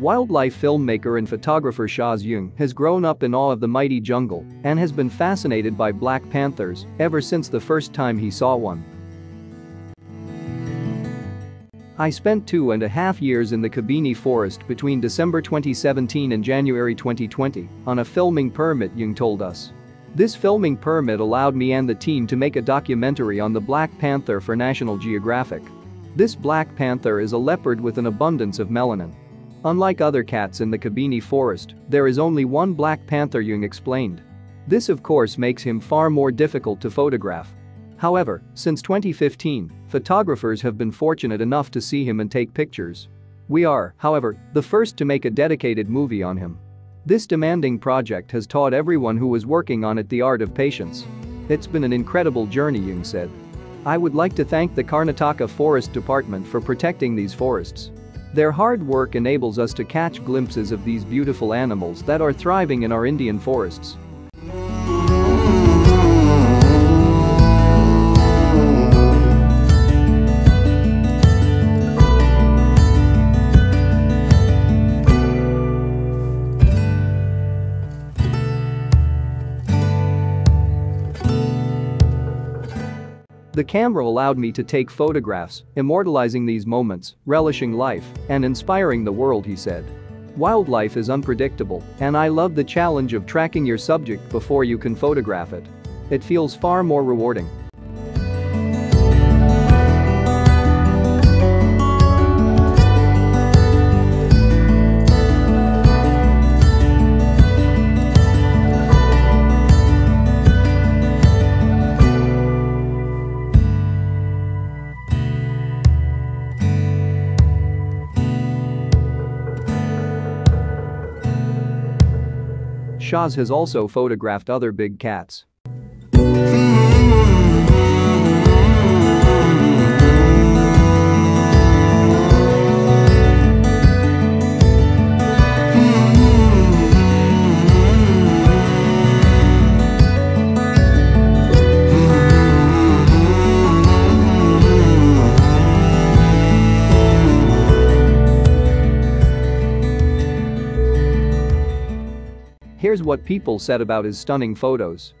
Wildlife filmmaker and photographer Shaaz Jung has grown up in awe of the mighty jungle and has been fascinated by black panthers ever since the first time he saw one. I spent two and a half years in the Kabini forest between December 2017 and January 2020 on a filming permit Jung told us. This filming permit allowed me and the team to make a documentary on the Black Panther for National Geographic. This Black Panther is a leopard with an abundance of melanin. Unlike other cats in the Kabini forest, there is only one Black Panther Jung explained. This of course makes him far more difficult to photograph. However, since 2015, photographers have been fortunate enough to see him and take pictures. We are, however, the first to make a dedicated movie on him. This demanding project has taught everyone who was working on it the art of patience. It's been an incredible journey Jung said. I would like to thank the Karnataka Forest Department for protecting these forests. Their hard work enables us to catch glimpses of these beautiful animals that are thriving in our Indian forests. The camera allowed me to take photographs, immortalizing these moments, relishing life, and inspiring the world he said. Wildlife is unpredictable, and I love the challenge of tracking your subject before you can photograph it. It feels far more rewarding. Shaaz has also photographed other big cats. Here's what people said about his stunning photos.